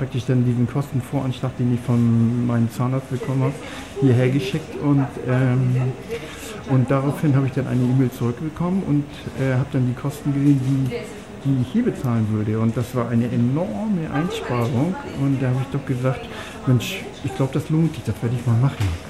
praktisch dann diesen Kostenvoranschlag, den ich von meinem Zahnarzt bekommen habe, hierher geschickt und ähm, und daraufhin habe ich dann eine E-Mail zurückbekommen und äh, habe dann die Kosten gesehen, die, die ich hier bezahlen würde. Und das war eine enorme Einsparung. Und da habe ich doch gesagt, Mensch, ich glaube, das lohnt sich, das werde ich mal machen.